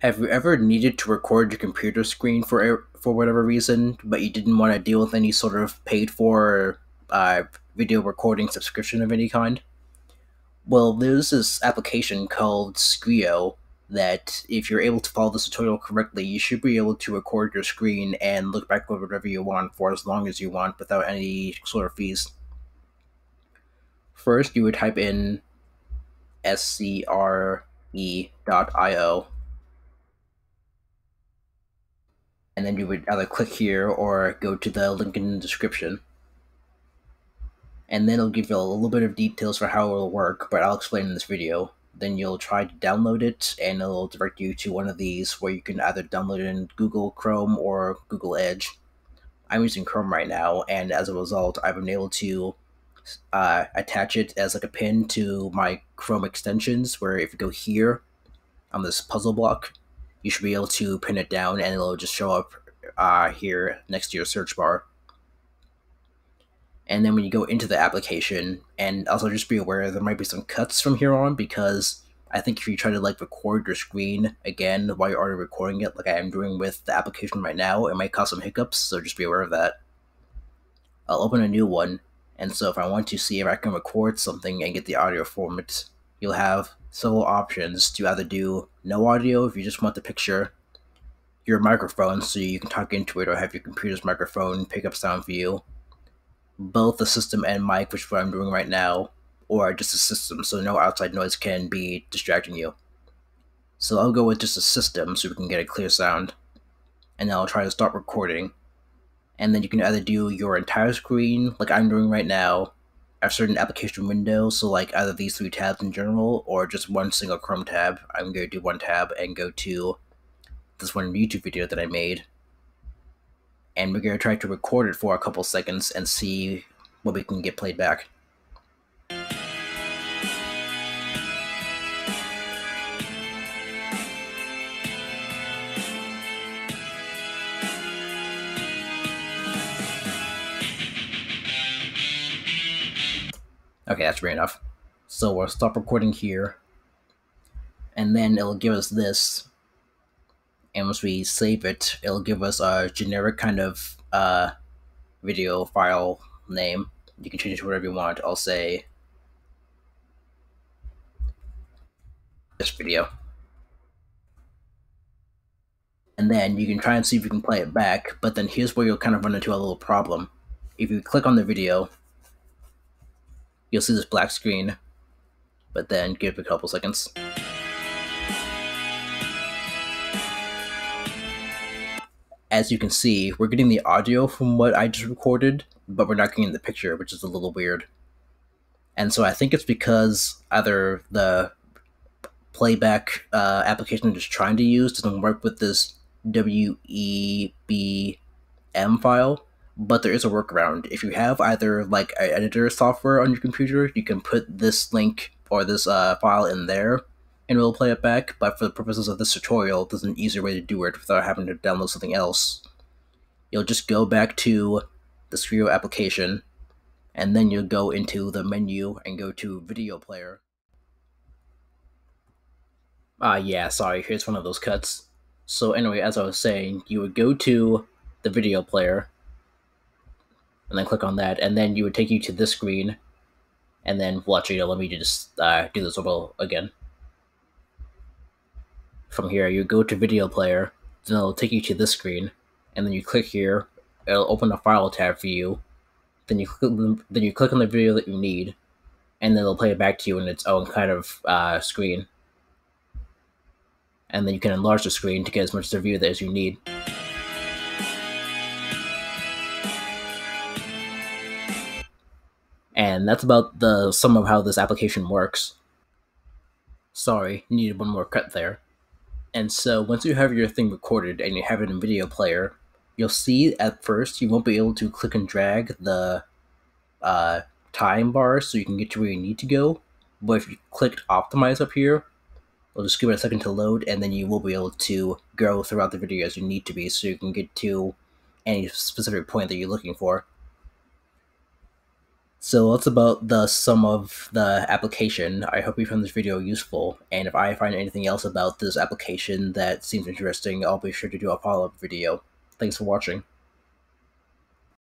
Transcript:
Have you ever needed to record your computer screen for for whatever reason, but you didn't want to deal with any sort of paid for uh, video recording subscription of any kind? Well, there's this application called Scre.io that, if you're able to follow this tutorial correctly, you should be able to record your screen and look back over whatever you want for as long as you want without any sort of fees. First, you would type in scre.io and then you would either click here or go to the link in the description. And then it'll give you a little bit of details for how it'll work, but I'll explain in this video. Then you'll try to download it, and it'll direct you to one of these where you can either download it in Google Chrome or Google Edge. I'm using Chrome right now, and as a result, I've been able to uh, attach it as like a pin to my Chrome extensions, where if you go here on this puzzle block, you should be able to pin it down and it'll just show up uh, here next to your search bar. And then when you go into the application, and also just be aware there might be some cuts from here on because I think if you try to like record your screen again while you're already recording it, like I am doing with the application right now, it might cause some hiccups, so just be aware of that. I'll open a new one, and so if I want to see if I can record something and get the audio format, you'll have several options to either do no audio if you just want the picture, your microphone so you can talk into it or have your computer's microphone pick up sound for you, both the system and mic, which is what I'm doing right now, or just a system so no outside noise can be distracting you. So I'll go with just a system so we can get a clear sound, and then I'll try to start recording. And then you can either do your entire screen, like I'm doing right now, a certain application window, so like either these three tabs in general or just one single Chrome tab. I'm going to do one tab and go to this one YouTube video that I made. And we're going to try to record it for a couple seconds and see what we can get played back. Okay, that's great enough. So we'll stop recording here. And then it'll give us this. And once we save it, it'll give us a generic kind of uh, video file name. You can change it to whatever you want. I'll say this video. And then you can try and see if you can play it back, but then here's where you'll kind of run into a little problem. If you click on the video, you'll see this black screen, but then give it a couple seconds. As you can see, we're getting the audio from what I just recorded, but we're not getting the picture, which is a little weird. And so I think it's because either the playback uh, application I'm just trying to use doesn't work with this WEBM file, but there is a workaround. If you have either like an editor software on your computer, you can put this link or this uh, file in there and it'll play it back. But for the purposes of this tutorial, there's an easier way to do it without having to download something else. You'll just go back to the Scre.io application and then you'll go into the menu and go to video player. Ah, uh, yeah, sorry, here's one of those cuts. So anyway, as I was saying, you would go to the video player and then click on that, and then you would take you to this screen, and then watch it. Let me just uh, do this over again. From here, you go to video player, then it'll take you to this screen, and then you click here. It'll open a file tab for you. Then you click, then you click on the video that you need, and then it'll play it back to you in its own kind of uh, screen. And then you can enlarge the screen to get as much of the view as you need. And that's about the sum of how this application works. Sorry, needed one more cut there. And so once you have your thing recorded and you have it in video player, you'll see at first you won't be able to click and drag the uh, time bar so you can get to where you need to go. But if you click optimize up here, it'll just give it a second to load and then you will be able to go throughout the video as you need to be so you can get to any specific point that you're looking for. So that's about the sum of the application. I hope you found this video useful, and if I find anything else about this application that seems interesting, I'll be sure to do a follow-up video. Thanks for watching.